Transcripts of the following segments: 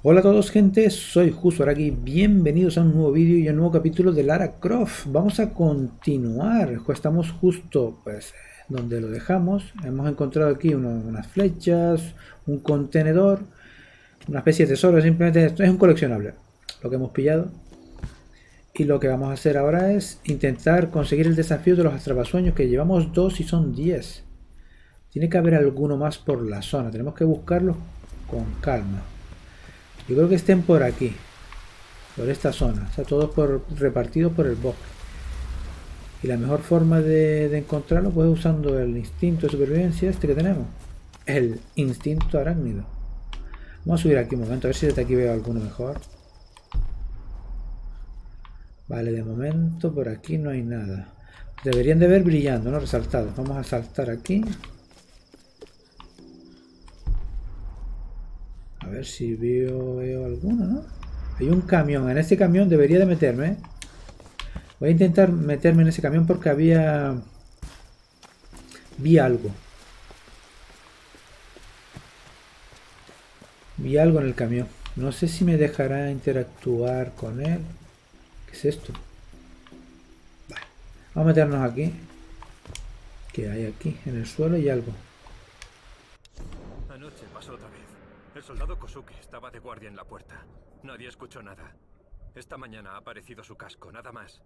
Hola a todos gente, soy Justo Araki, bienvenidos a un nuevo vídeo y a un nuevo capítulo de Lara Croft. Vamos a continuar, estamos justo pues donde lo dejamos. Hemos encontrado aquí unas flechas, un contenedor, una especie de tesoro, simplemente esto es un coleccionable, lo que hemos pillado. Y lo que vamos a hacer ahora es intentar conseguir el desafío de los atrapasueños, que llevamos dos y son 10. Tiene que haber alguno más por la zona, tenemos que buscarlo con calma. Yo creo que estén por aquí. Por esta zona. O sea, todos por, repartidos por el bosque. Y la mejor forma de, encontrarlo pues usando el instinto de supervivencia este que tenemos. El instinto arácnido. Vamos a subir aquí un momento, a ver si desde aquí veo alguno mejor. Vale, de momento por aquí no hay nada. Deberían de ver brillando, ¿no? Resaltados. Vamos a saltar aquí. A ver si veo, veo alguno, ¿no? Hay un camión. En este camión debería de meterme. Voy a intentar meterme en ese camión porque había... Vi algo. Vi algo en el camión. No sé si me dejará interactuar con él. ¿Qué es esto? Vamos a meternos aquí. ¿Qué hay aquí? En el suelo y algo. El soldado Kosuke estaba de guardia en la puerta. Nadie escuchó nada. Esta mañana ha aparecido su casco, nada más.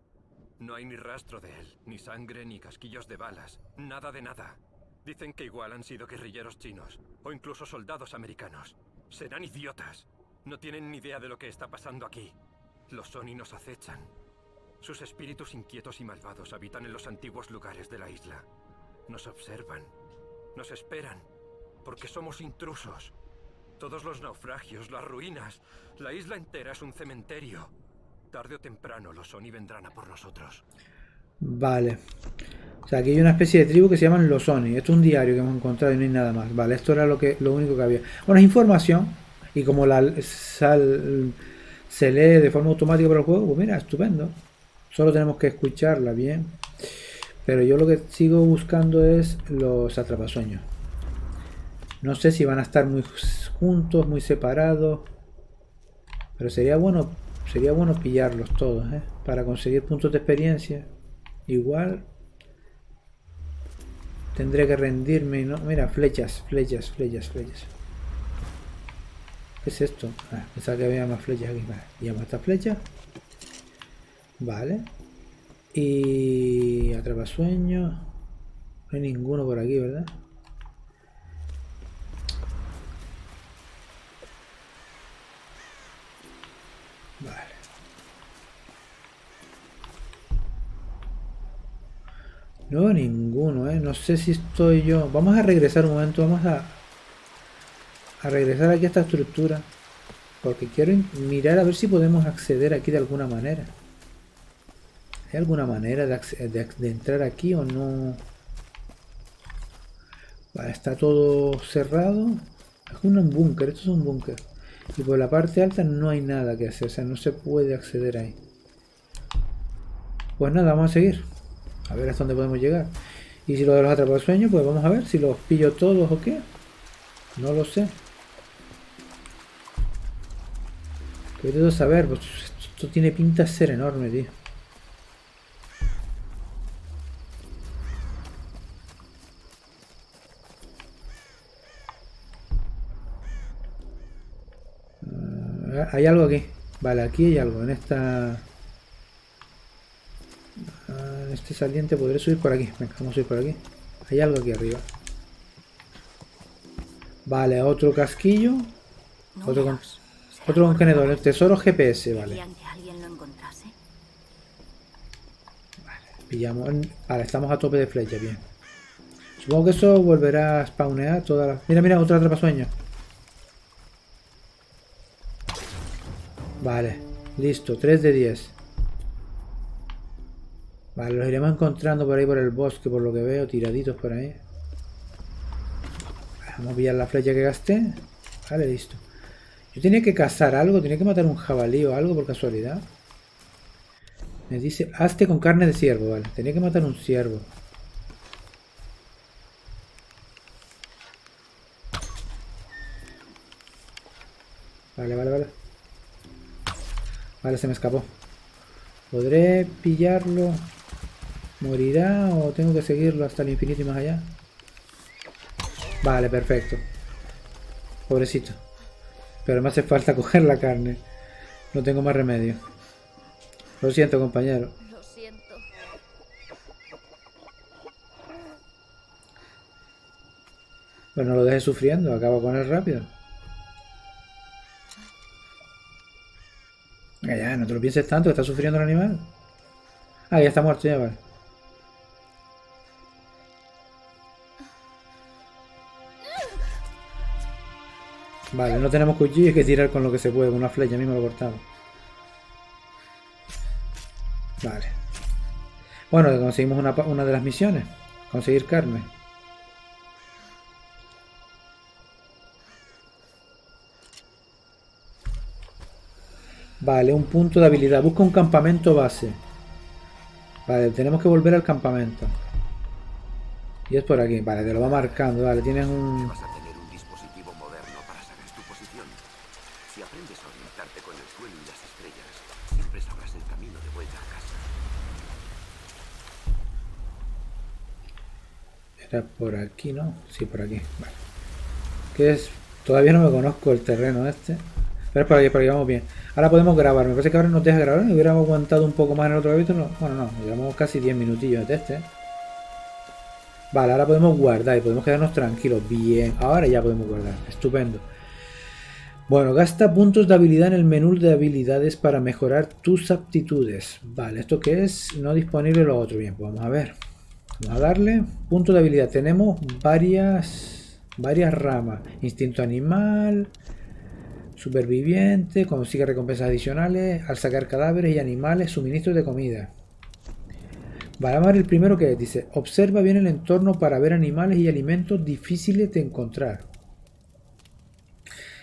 No hay ni rastro de él, ni sangre, ni casquillos de balas. Nada de nada. Dicen que igual han sido guerrilleros chinos, o incluso soldados americanos. Serán idiotas. No tienen ni idea de lo que está pasando aquí. Los Sony nos acechan. Sus espíritus inquietos y malvados habitan en los antiguos lugares de la isla. Nos observan. Nos esperan. Porque somos intrusos. Todos los naufragios, las ruinas, la isla entera es un cementerio. Tarde o temprano los Sony vendrán a por nosotros. Vale. O sea, aquí hay una especie de tribu que se llaman los Sony. Esto es un diario que hemos encontrado y no hay nada más. Vale, esto era lo, que, lo único que había. Bueno, es información. Y como la sal, se lee de forma automática por el juego, pues mira, estupendo. Solo tenemos que escucharla bien. Pero yo lo que sigo buscando es los atrapasueños. No sé si van a estar muy juntos, muy separados. Pero sería bueno, sería bueno pillarlos todos, ¿eh? Para conseguir puntos de experiencia. Igual tendré que rendirme no. Mira, flechas, flechas, flechas, flechas. ¿Qué es esto? Ah, pensaba que había más flechas aquí. Vale, llamo esta flecha. Vale. Y atrapasueño. No hay ninguno por aquí, ¿verdad? No, ninguno, ¿eh? No sé si estoy yo... Vamos a regresar un momento, vamos a... A regresar aquí a esta estructura. Porque quiero mirar a ver si podemos acceder aquí de alguna manera. ¿Hay alguna manera de, entrar aquí o no? Está todo cerrado. Es un búnker, esto es un búnker. Y por la parte alta no hay nada que hacer, o sea, no se puede acceder ahí. Pues nada, vamos a seguir. A ver hasta dónde podemos llegar. Y si lo de los sueños, pues vamos a ver si los pillo todos o qué. No lo sé. Quiero saber, pues esto tiene pinta de ser enorme, tío. Ah, hay algo aquí. Vale, aquí hay algo. En esta este saliente podré subir por aquí. Venga, vamos a subir por aquí. Hay algo aquí arriba. Vale, otro casquillo. otro, con, otro contenedor. El tesoro GPS, vale. Vale, pillamos. Vale, estamos a tope de flecha, bien. Supongo que eso volverá a spawnear todas las... Mira, mira, otra atrapasueño. Vale, listo, 3 de 10. Los iremos encontrando por ahí por el bosque, por lo que veo, tiraditos por ahí. Vamos a pillar la flecha que gasté. Vale, listo. Yo tenía que cazar algo, tenía que matar un jabalí o algo por casualidad. Me dice, hazte con carne de ciervo, vale. Tenía que matar un ciervo. Vale, vale, vale. Vale, se me escapó. ¿Podré pillarlo? ¿Morirá o tengo que seguirlo hasta el infinito y más allá? Vale, perfecto. Pobrecito. Pero me hace falta coger la carne. No tengo más remedio. Lo siento, compañero. Lo siento. Pues no lo dejes sufriendo, acaba con él rápido. Venga, ya, no te lo pienses tanto, está sufriendo el animal. Ah, ya está muerto, ya vale. Vale, no tenemos cuchillo, hay que tirar con lo que se puede, con una flecha, mismo lo cortamos. Vale. Bueno, conseguimos una, una de las misiones. Conseguir carne. Vale, un punto de habilidad. Busca un campamento base. Vale, tenemos que volver al campamento. Y es por aquí. Vale, te lo va marcando. Vale, tienes un... Por aquí, ¿no? Sí, por aquí. Vale. ¿Qué es? Todavía no me conozco el terreno este. Pero es por aquí, por aquí vamos bien. Ahora podemos grabar. Me parece que ahora nos deja grabar. Me hubiéramos aguantado un poco más en el otro capítulo. Bueno, no. Llevamos casi 10 minutillos de este. Vale, ahora podemos guardar y podemos quedarnos tranquilos. Bien. Ahora ya podemos guardar. Estupendo. Bueno, gasta puntos de habilidad en el menú de habilidades para mejorar tus aptitudes. Vale, ¿esto qué es? No disponible lo otro. Bien, pues vamos a ver. A darle. Punto de habilidad. Tenemos varias, varias ramas. Instinto animal. Superviviente. Consigue recompensas adicionales. Al sacar cadáveres y animales. Suministros de comida. Vamos a ver el primero que. Dice, observa bien el entorno para ver animales y alimentos difíciles de encontrar.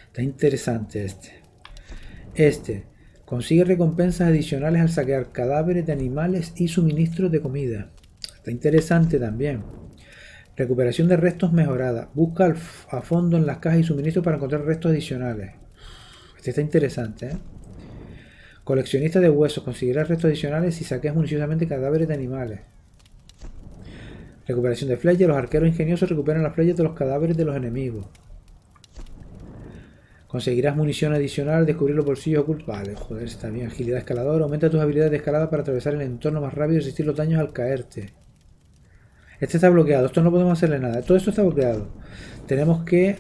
Está interesante este. Este. Consigue recompensas adicionales al saquear cadáveres de animales y suministros de comida. Está interesante también. Recuperación de restos mejorada. Busca a fondo en las cajas y suministros para encontrar restos adicionales. Este está interesante, ¿eh? Coleccionista de huesos. Conseguirá restos adicionales si saqueas municiosamente cadáveres de animales. Recuperación de flechas. Los arqueros ingeniosos recuperan las flechas de los cadáveres de los enemigos. Conseguirás munición adicional, descubrir los bolsillos ocultos. Vale, joder, está bien. Agilidad escalador. Aumenta tus habilidades de escalada para atravesar el entorno más rápido y resistir los daños al caerte. Este está bloqueado. Esto no podemos hacerle nada. Todo esto está bloqueado. Tenemos que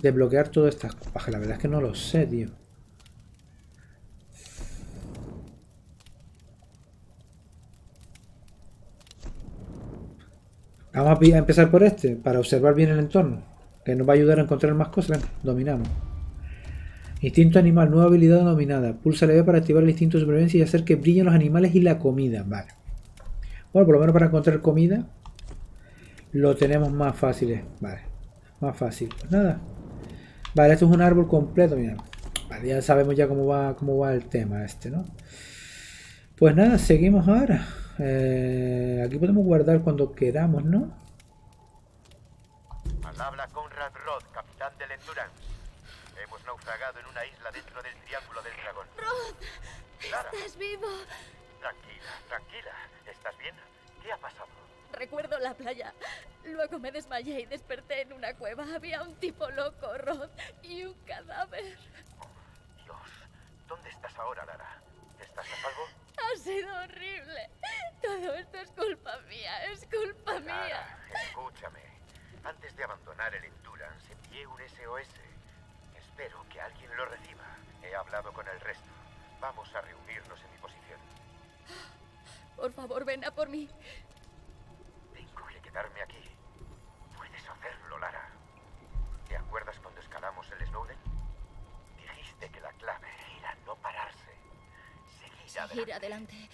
desbloquear todas estas cosas. La verdad es que no lo sé, tío. Vamos a empezar por este, para observar bien el entorno, que nos va a ayudar a encontrar más cosas. Dominamos. Instinto animal, nueva habilidad dominada. Pulsa B para activar el instinto de supervivencia y hacer que brillen los animales y la comida. Vale. Bueno, por lo menos para encontrar comida lo tenemos más fácil. eh. Vale. Más fácil. Pues nada. Vale, esto es un árbol completo, mira. Vale, ya sabemos ya cómo va, cómo va el tema este, ¿no? Pues nada, seguimos ahora. Eh, aquí podemos guardar cuando queramos, ¿no? Al habla Conrad Roth, capitán del Endurance. Hemos naufragado en una isla dentro del Triángulo del Dragón. Lara, ¿Estás vivo? tranquila, tranquila. ¿Estás bien? ¿Qué ha pasado? Recuerdo la playa. Luego me desmayé y desperté en una cueva. Había un tipo loco, Rod, y un cadáver. Dios, ¿dónde estás ahora, Lara? ¿Estás a salvo? Ha sido horrible. Todo esto es culpa mía, es culpa mía. Lara, escúchame. Antes de abandonar el Endurance, envié un SOS. Espero que alguien lo reciba. He hablado con el resto. Vamos a reunirnos en mi posición. Por favor, ven a por mí. Aquí. Puedes hacerlo, Lara. ¿Te acuerdas cuando escalamos el Snowden? Dijiste que la clave era no pararse. Seguir Ir adelante. adelante.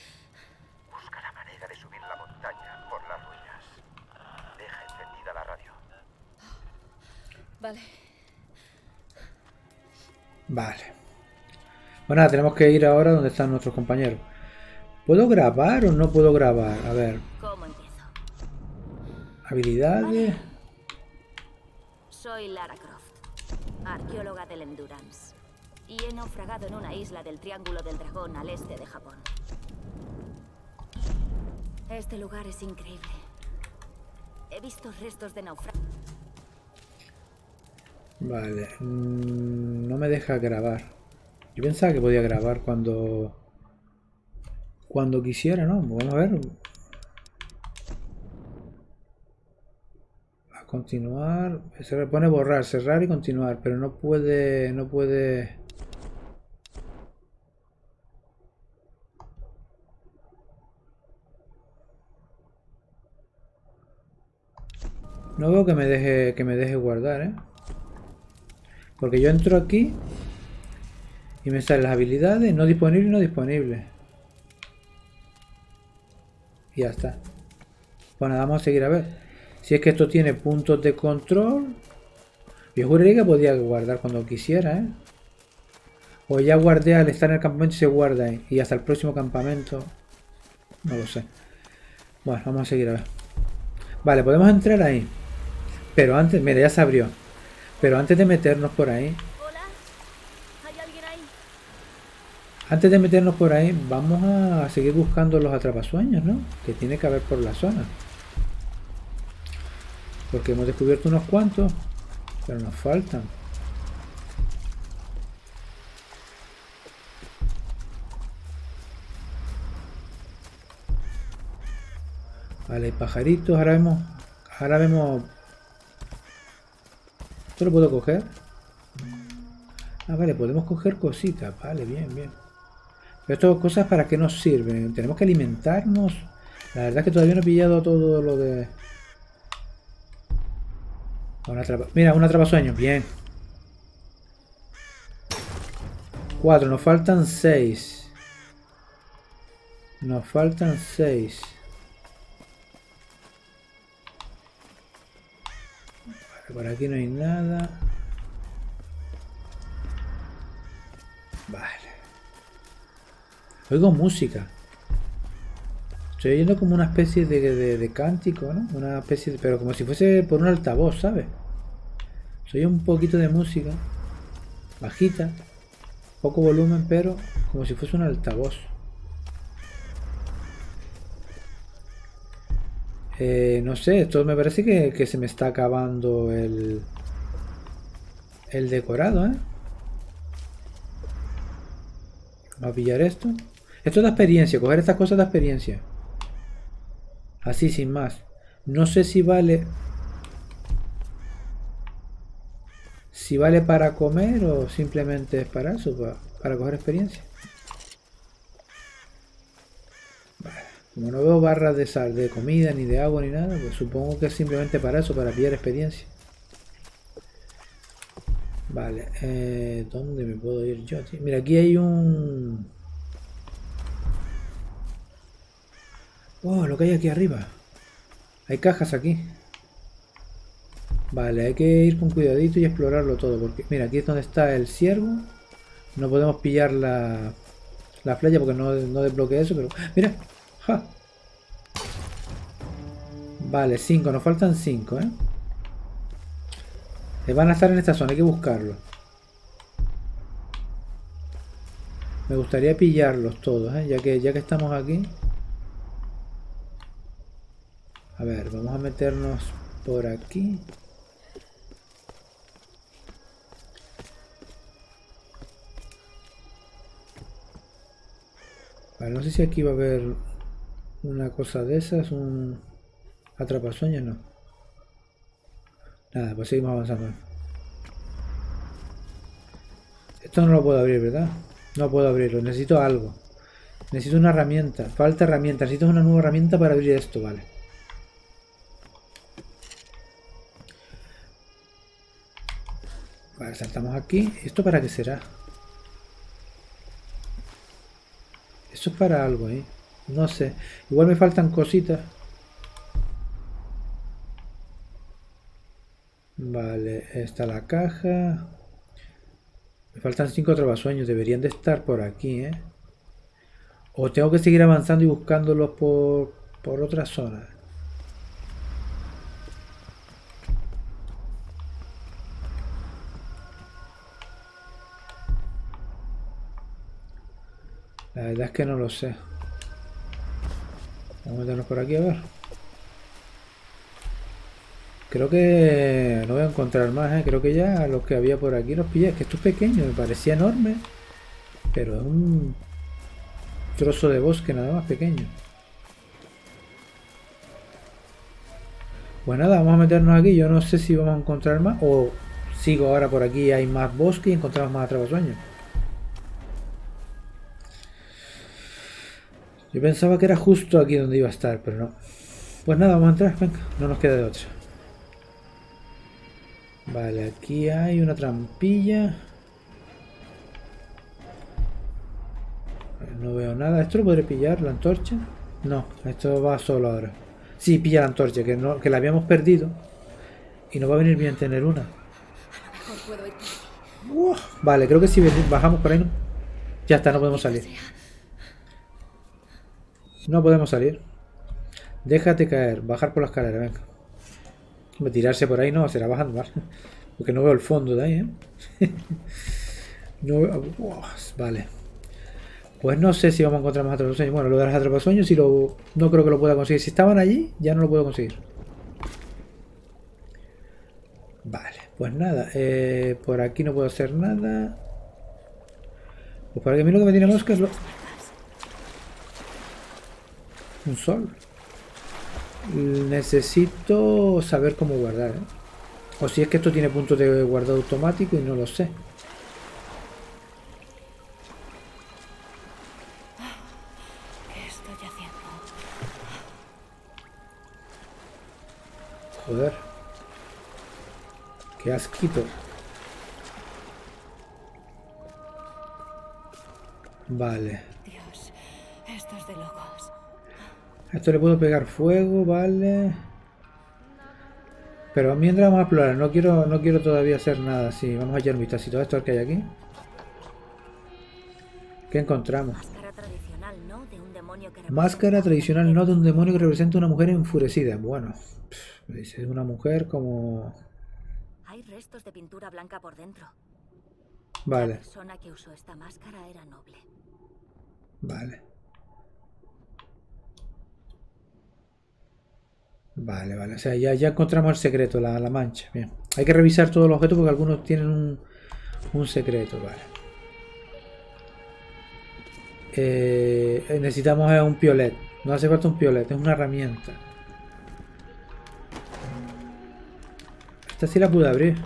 Busca la manera de subir la montaña por las ruinas. Deja encendida la radio. Vale. Vale. Bueno, nada, tenemos que ir ahora donde están nuestros compañeros. ¿Puedo grabar o no puedo grabar? A ver. Habilidades. Soy Lara Croft, arqueóloga del Endurance. y he naufragado en una isla del Triángulo del Dragón al este de Japón. Este lugar es increíble. He visto restos de naufragio. Vale, mm, no me deja grabar. Yo pensaba que podía grabar cuando cuando quisiera, ¿no? Vamos a ver. Continuar. Se pone borrar, cerrar y continuar, pero no puede, no puede. No veo que me deje que me deje guardar, ¿eh? Porque yo entro aquí y me salen las habilidades, no disponible no disponible. Y ya está. Bueno, vamos a seguir a ver. Si es que esto tiene puntos de control. Yo juraría que podía guardar cuando quisiera, ¿eh? O ya guardé al estar en el campamento y se guarda ahí. Y hasta el próximo campamento. No lo sé. Bueno, vamos a seguir a ver. Vale, podemos entrar ahí. Pero antes, mira, ya se abrió. Pero antes de meternos por ahí, Hola, ¿hay alguien ahí? antes de meternos por ahí, vamos a seguir buscando los atrapasueños, ¿no? Que tiene que haber por la zona. Porque hemos descubierto unos cuantos, pero nos faltan. Vale, pajaritos, ahora vemos, ahora vemos... ¿Esto lo puedo coger? Ah, vale, podemos coger cositas. Vale, bien, bien. Pero esto cosas para qué nos sirven. Tenemos que alimentarnos. La verdad es que todavía no he pillado todo lo de... Una atrapa... Mira, un atrapasueño. Bien. Cuatro. Nos faltan seis. Nos faltan seis. Vale, por aquí no hay nada. Vale. Oigo música. Estoy oyendo como una especie de, de- cántico, ¿no? Una especie de, pero como si fuese por un altavoz, ¿sabes? Soy un poquito de música. Bajita. Poco volumen, pero como si fuese un altavoz. Eh, no sé, esto me parece que, que se me está acabando el, el decorado, ¿eh? Vamos a pillar esto. Esto da experiencia, coger estas cosas da experiencia. Así, sin más. No sé si vale... Si vale para comer o simplemente es para eso, para, para coger experiencia. Como no veo barras de sal, de comida, ni de agua, ni nada, pues supongo que es simplemente para eso, para pillar experiencia. Vale, eh, ¿dónde me puedo ir yo? Mira, aquí hay un... Oh, lo que hay aquí arriba. Hay cajas aquí. Vale, hay que ir con cuidadito y explorarlo todo. Porque, mira, aquí es donde está el ciervo. No podemos pillar la, la porque no, no desbloquea eso, pero... ¡Mira! ¡Ja! Vale, 5. Nos faltan 5, ¿eh? Eh, Van a estar en esta zona, hay que buscarlos. Me gustaría pillarlos todos, ¿eh? ya, que, ya que estamos aquí. A ver, vamos a meternos por aquí. Vale, no sé si aquí va a haber una cosa de esas, un atrapasueños, no. Nada, pues seguimos avanzando. Esto no lo puedo abrir, ¿verdad? No puedo abrirlo, necesito algo. Necesito una herramienta, falta herramienta, necesito una nueva herramienta para abrir esto, vale. Saltamos aquí. ¿Esto para qué será? Eso es para algo, ¿eh? No sé. Igual me faltan cositas. Vale, está la caja. Me faltan cinco trabasueños. Deberían de estar por aquí, ¿eh? O tengo que seguir avanzando y buscándolos por, por otra zona. La verdad es que no lo sé. Vamos a meternos por aquí a ver. Creo que no voy a encontrar más, ¿eh? creo que ya los que había por aquí los pillé. Es que esto es pequeño, me parecía enorme, pero es un trozo de bosque nada más pequeño. Pues nada, vamos a meternos aquí. Yo no sé si vamos a encontrar más o sigo ahora por aquí, hay más bosque y encontramos más atrapasueños. Yo pensaba que era justo aquí donde iba a estar, pero no. Pues nada, vamos a entrar, venga, no nos queda de otra. Vale, aquí hay una trampilla. No veo nada. ¿Esto lo podré pillar? ¿La antorcha? No, esto va solo ahora. Sí, pilla la antorcha, que, no, que la habíamos perdido. Y no va a venir bien tener una. vale, creo que si bajamos por ahí no... Ya está, no podemos salir. No podemos salir. Déjate caer, bajar por la escalera, venga tirarse por ahí no, será bajando más. Porque no veo el fondo de ahí, ¿eh? no vale. Pues no sé si vamos a encontrar más atrapasueños. Bueno, lo de los atrapasueños si lo, no creo que lo pueda conseguir. Si estaban allí, ya no lo puedo conseguir. Vale, pues nada. Eh, por aquí no puedo hacer nada. Pues para que a mí lo que me tiene mosca es lo... Un sol. Necesito saber cómo guardar. ¿eh? O si es que esto tiene puntos de guardado automático y no lo sé. ¿Qué estoy haciendo? Joder. Qué asquito. Vale. Esto le puedo pegar fuego, vale. Pero mientras vamos a explorar, no quiero, no quiero todavía hacer nada así. Vamos a echar un vistacito a esto que hay aquí. ¿Qué encontramos? Máscara tradicional, ¿no? De un demonio que Máscara tradicional, no de un demonio que representa una mujer enfurecida. Bueno, dice una mujer como... Hay restos de pintura blanca por dentro. Vale. La persona que usó esta máscara era noble. Vale. Vale, vale. O sea, ya, ya encontramos el secreto, la, la mancha. Bien. Hay que revisar todos los objetos porque algunos tienen un, un secreto. Vale. Eh, necesitamos un piolet. No hace falta un piolet, es una herramienta. Esta sí la pude abrir.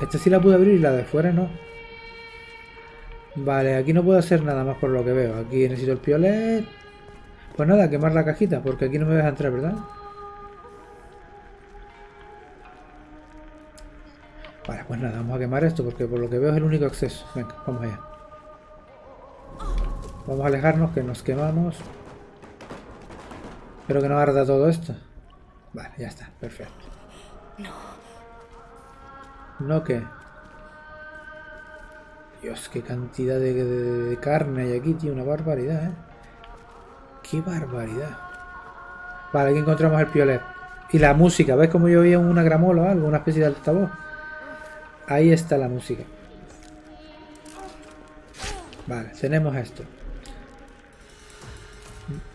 Esta sí la pude abrir y la de fuera no. Vale, aquí no puedo hacer nada más por lo que veo. Aquí necesito el piolet. Pues nada, quemar la cajita, porque aquí no me deja entrar, ¿verdad? Vale, pues nada, vamos a quemar esto porque por lo que veo es el único acceso. Venga, vamos allá. Vamos a alejarnos que nos quemamos. Espero que no arda todo esto. Vale, ya está, perfecto. No. ¿No qué? Dios, qué cantidad de, de- carne hay aquí, tío. Una barbaridad, ¿eh? Qué barbaridad. Vale, aquí encontramos el piolet. Y la música, ¿ves como yo oía una gramola o algo? Una especie de altavoz. Ahí está la música. Vale, tenemos esto.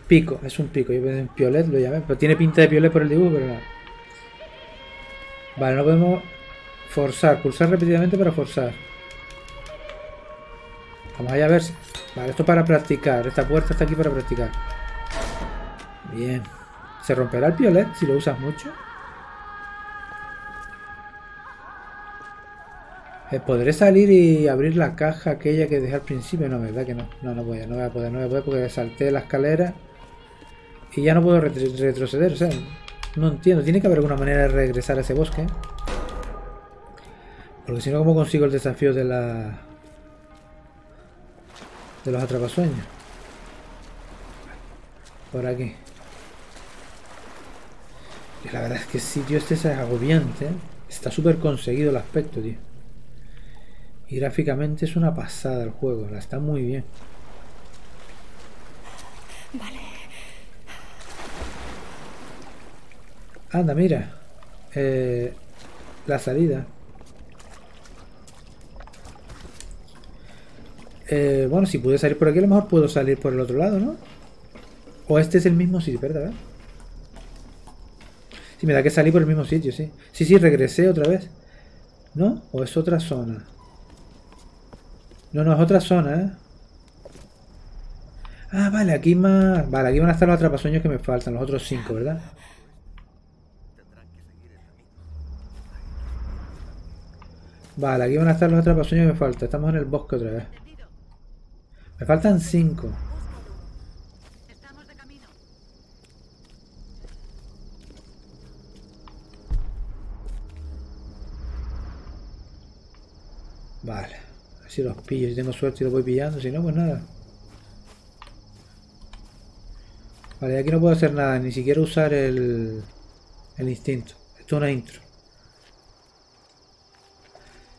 Pico, es un pico. Yo pensé en piolet lo llamé. Pero tiene pinta de piolet por el dibujo, pero no. Vale, no podemos forzar. Pulsar repetidamente para forzar. Vamos allá a ver. si- Vale, esto para practicar. Esta puerta está aquí para practicar. Bien. ¿Se romperá el piolet si lo usas mucho? ¿Podré salir y abrir la caja aquella que dejé al principio? No, ¿verdad que no? No, no voy a, no voy a poder, no voy a poder porque salté la escalera y ya no puedo retro- retroceder, o sea, no entiendo. Tiene que haber alguna manera de regresar a ese bosque. Porque si no, ¿cómo consigo el desafío de la... de los atrapasueños? Por aquí. Y la verdad es que el sitio este es agobiante, ¿eh? Está súper conseguido el aspecto, tío. Y gráficamente es una pasada el juego, la está muy bien. Vale. Anda, mira. Eh, la salida. Eh, bueno, si pude salir por aquí, a lo mejor puedo salir por el otro lado, ¿no? O este es el mismo sitio, ¿verdad? Sí, me da que salí por el mismo sitio, sí. Sí, sí, regresé otra vez. ¿No? ¿O es otra zona? No, no, es otra zona, ¿eh? Ah, vale, aquí más... Vale, aquí van a estar los atrapasueños que me faltan, los otros cinco, ¿verdad? Vale, aquí van a estar los atrapasueños que me faltan. Estamos en el bosque otra vez. Me faltan cinco. Estamos de camino. Vale. A ver si los pillo. Si tengo suerte y los voy pillando. Si no, pues nada. Vale, aquí no puedo hacer nada. Ni siquiera usar el, el instinto. Esto es una intro.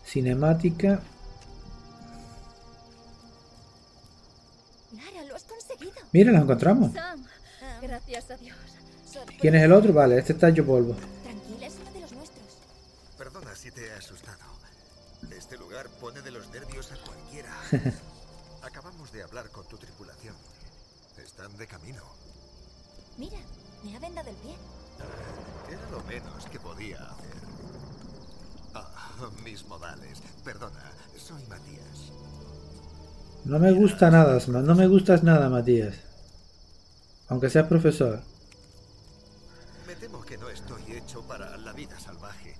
Cinemática. Lara, lo has conseguido. Mira, los encontramos. Sam, gracias a Dios. ¿Quién es el otro? Vale, este está yo polvo. Tranquila, es uno de los nuestros. Perdona si te he asustado. Este lugar pone de los. Acabamos de hablar con tu tripulación. Están de camino. Mira, me ha vendado el pie. Era lo menos que podía hacer. Ah, mis modales. Perdona, soy Matías. No me gusta nada, no me gustas nada, Matías. Aunque seas profesor. Me temo que no estoy hecho para la vida salvaje.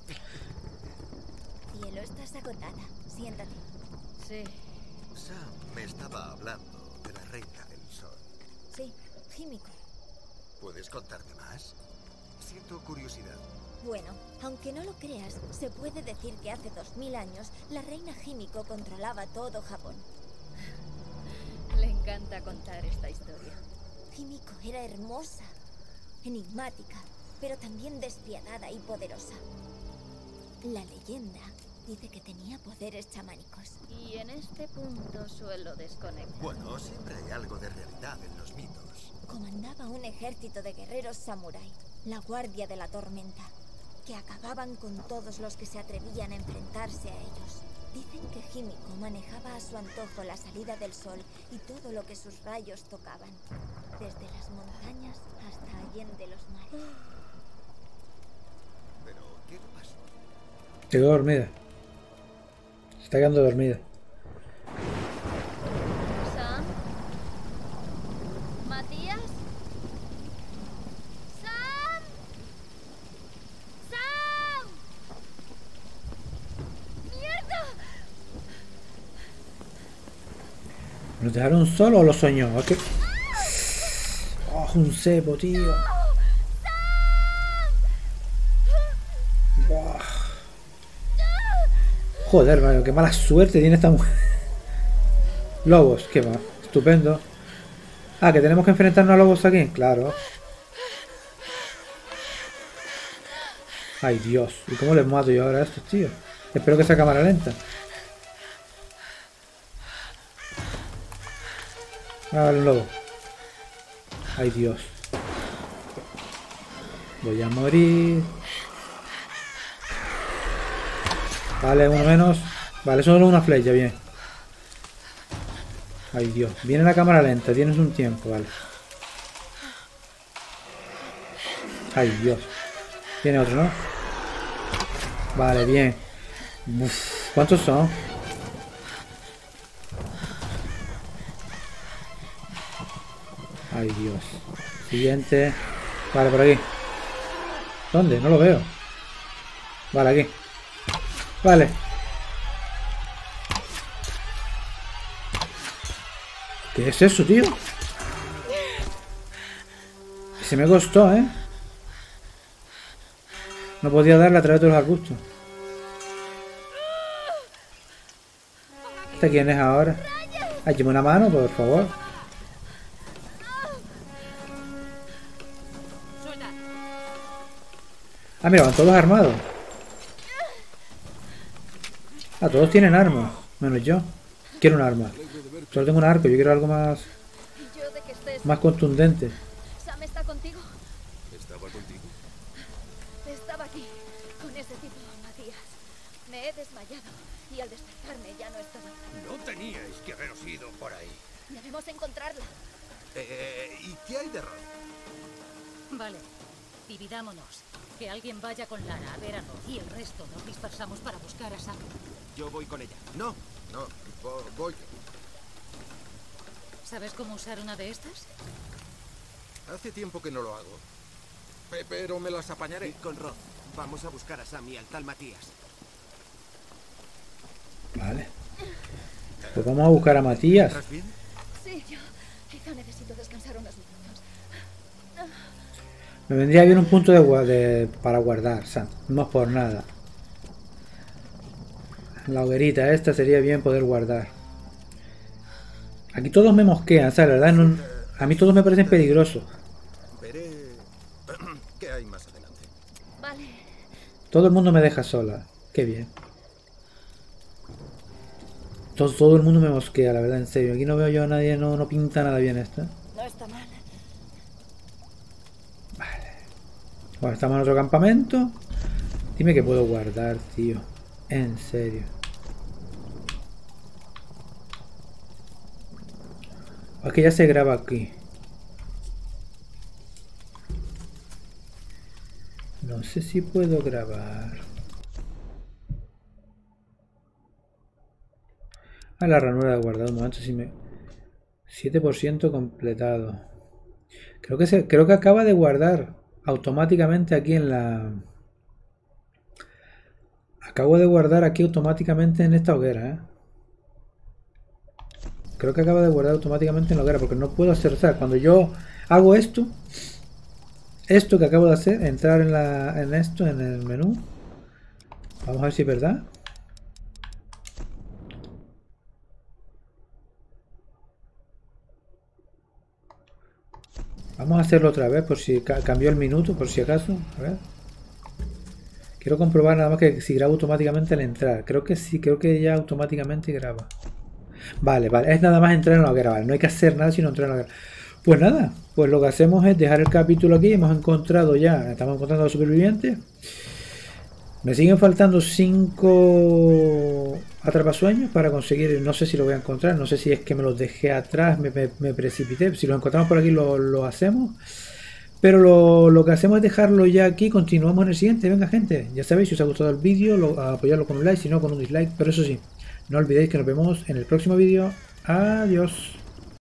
Cielo, estás agotada. Siéntate. Sí. Sam me estaba hablando de la reina del sol. Sí, Químico. ¿Puedes contarme más? Siento curiosidad. Bueno, aunque no lo creas, se puede decir que hace 2000 años la reina Químico controlaba todo Japón. Le encanta contar esta historia. Químico era hermosa, enigmática, pero también despiadada y poderosa. La leyenda dice que tenía poderes chamánicos. Y en este punto suelo desconectar. Bueno, siempre hay algo de realidad en los mitos. Comandaba un ejército de guerreros samurái, la Guardia de la Tormenta, que acababan con todos los que se atrevían a enfrentarse a ellos. Dicen que Himiko manejaba a su antojo la salida del sol y todo lo que sus rayos tocaban, desde las montañas hasta allende los mares. Pero, ¿qué le pasó? Quedó dormida. Está quedando dormida. Sam. Matías. Sam. Sam. Mierda. ¿Nos dejaron solo o lo soñó? ¿A qué? Oh, un cepo, tío. Joder, mano, qué mala suerte tiene esta mujer. Lobos, qué va. Estupendo. Ah, que tenemos que enfrentarnos a lobos aquí. Claro. Ay, Dios. ¿Y cómo les mato yo ahora a estos tíos? Espero que sea cámara lenta. Ah, un lobo. Ay, Dios. Voy a morir. Vale, uno menos. Vale, solo una flecha, bien. Ay, Dios. Viene la cámara lenta, tienes un tiempo, vale. Ay, Dios. Tiene otro, ¿no? Vale, bien. Uf, ¿Cuántos son? Ay, Dios. Siguiente. Vale, por aquí. ¿Dónde? No lo veo. Vale, aquí. Vale. ¿Qué es eso, tío? Se me costó, ¿eh? No podía darle a través de los arbustos. ¿Este quién es ahora? Ay, una mano, por favor. Ah, mira, van todos armados. Ah, todos tienen armas, menos yo. Quiero un arma. Solo tengo un arco, yo quiero algo más, ¿Y yo de que estés? más contundente. ¿Sam está contigo? ¿Estaba contigo? Estaba aquí, con ese tipo, Matías. Me he desmayado y al despertarme ya no estaba. No teníais que haberos ido. Debemos encontrarla. Eh, ¿Y qué hay de Rod? Vale, dividámonos. Que alguien vaya con Lara a ver a Rod y el resto nos dispersamos para buscar a Sam. Yo voy con ella. No, no, vo- voy. ¿Sabes cómo usar una de estas? Hace tiempo que no lo hago. Pe- Pero me las apañaré. con Rod. Vamos a buscar a Sam y al tal Matías. Vale. Pues vamos a buscar a Matías. ¿Estás bien? Sí, yo quizá necesito descansar unos minutos. Me vendría bien un punto de, de- para guardar, Sam. No es por nada. La hoguerita esta sería bien poder guardar. Aquí todos me mosquean, ¿sabes? La verdad, no- a mí todos me parecen peligrosos. Veré qué hay más adelante. Vale. Todo el mundo me deja sola. Qué bien. Todo, todo el mundo me mosquea, la verdad, en serio. Aquí no veo yo a nadie, no, no pinta nada bien esto. No está mal. Bueno, estamos en otro campamento. Dime que puedo guardar, tío. En serio. Es que ya se graba aquí. No sé si puedo grabar. A la ranura de guardado. Un momento, si me... 7% completado. Creo que, se, creo que acaba de guardar automáticamente aquí en la... Acabo de guardar aquí automáticamente en esta hoguera, ¿eh? Creo que acaba de guardar automáticamente en la hoguera porque no puedo sea, cuando yo hago esto, esto que acabo de hacer, entrar en, la, en esto, en el menú. Vamos a ver si es verdad. Vamos a hacerlo otra vez por si ca- cambió el minuto, por si acaso. A ver. Quiero comprobar nada más que si graba automáticamente al entrar. Creo que sí, creo que ya automáticamente graba. Vale, vale. Es nada más entrar en la vale. No hay que hacer nada sino entrar en la hoguera. Pues nada, pues lo que hacemos es dejar el capítulo aquí. Hemos encontrado ya, estamos encontrando a los supervivientes. Me siguen faltando 5 atrapasueños para conseguir, no sé si lo voy a encontrar, no sé si es que me los dejé atrás, me, precipité, si los encontramos por aquí lo, hacemos. Pero lo, lo que hacemos es dejarlo ya aquí, continuamos en el siguiente, venga gente, ya sabéis, si os ha gustado el vídeo, lo- apoyarlo con un like, si no con un dislike, pero eso sí, no olvidéis que nos vemos en el próximo vídeo, adiós.